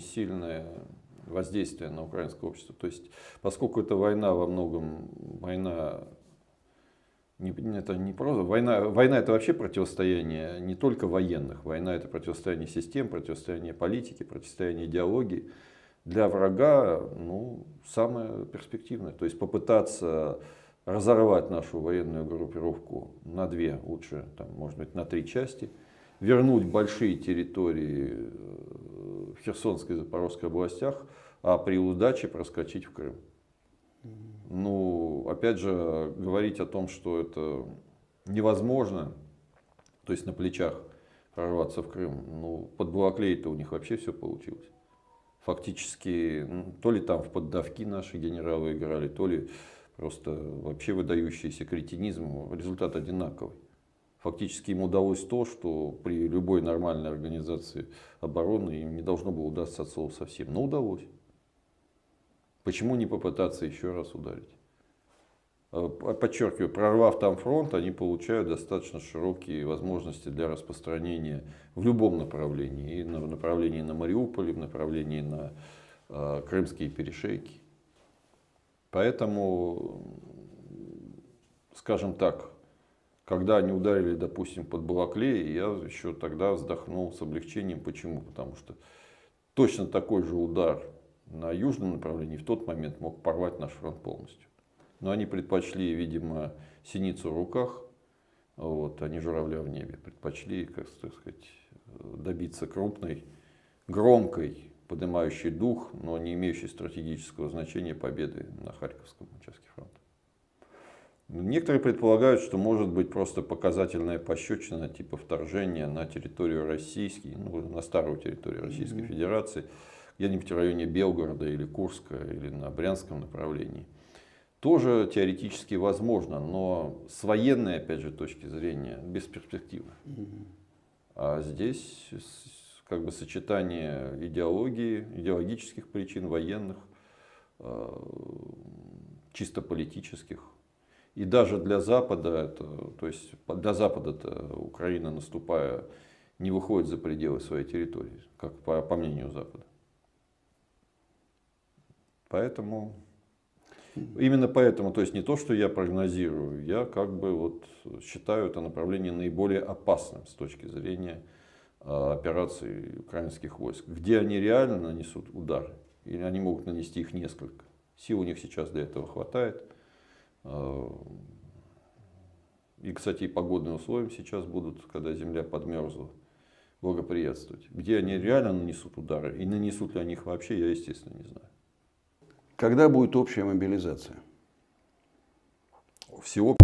сильное воздействие на украинское общество. То есть, поскольку эта война во многом война не, это не просто война, война это вообще противостояние не только военных, война это противостояние систем, противостояние политики, противостояние идеологии. Для врага ну, самое перспективное. То есть попытаться разорвать нашу военную группировку на две, лучше, там, может быть, на три части, вернуть большие территории Херсонской и Запорожской областях, а при удаче проскочить в Крым. Ну, опять же, говорить о том, что это невозможно, то есть на плечах прорваться в Крым, ну, под Балаклей-то у них вообще все получилось. Фактически, то ли там в поддавки наши генералы играли, то ли просто вообще выдающийся кретинизм, результат одинаковый. Фактически им удалось то, что при любой нормальной организации обороны им не должно было удастся от слова совсем, но удалось. Почему не попытаться еще раз ударить? А, подчеркиваю, прорвав там фронт, они получают достаточно широкие возможности для распространения в любом направлении. И на направлении на Мариуполь, и в направлении на э, крымские перешейки. Поэтому, скажем так, когда они ударили, допустим, под Балаклей, я еще тогда вздохнул с облегчением. Почему? Потому что точно такой же удар на южном направлении в тот момент мог порвать наш фронт полностью. Но они предпочли, видимо, синицу в руках, вот, а не журавля в небе. Предпочли, как так сказать, добиться крупной, громкой, поднимающей дух, но не имеющей стратегического значения победы на Харьковском участке фронта. Некоторые предполагают, что может быть просто показательная пощечина типа вторжения на территорию российской, ну, на старую территорию Российской mm-hmm. Федерации, где-нибудь в районе Белгорода или Курска или на Брянском направлении. Тоже теоретически возможно, но с военной, опять же, точки зрения бесперспективно. А здесь как бы сочетание идеологии, идеологических причин, военных, э, чисто политических. И даже для Запада, это, то есть для Запада Украина, наступая, не выходит за пределы своей территории, как по, по мнению Запада. Поэтому, именно поэтому, то есть не то, что я прогнозирую, я как бы вот считаю это направление наиболее опасным с точки зрения а, операций украинских войск, где они реально нанесут удары, или они могут нанести их несколько. Сил у них сейчас для этого хватает. А, и, кстати, и погодные условия сейчас будут, когда земля подмерзла, благоприятствовать. Где они реально нанесут удары и нанесут ли они их вообще, я, естественно, не знаю. Когда будет общая мобилизация? Всего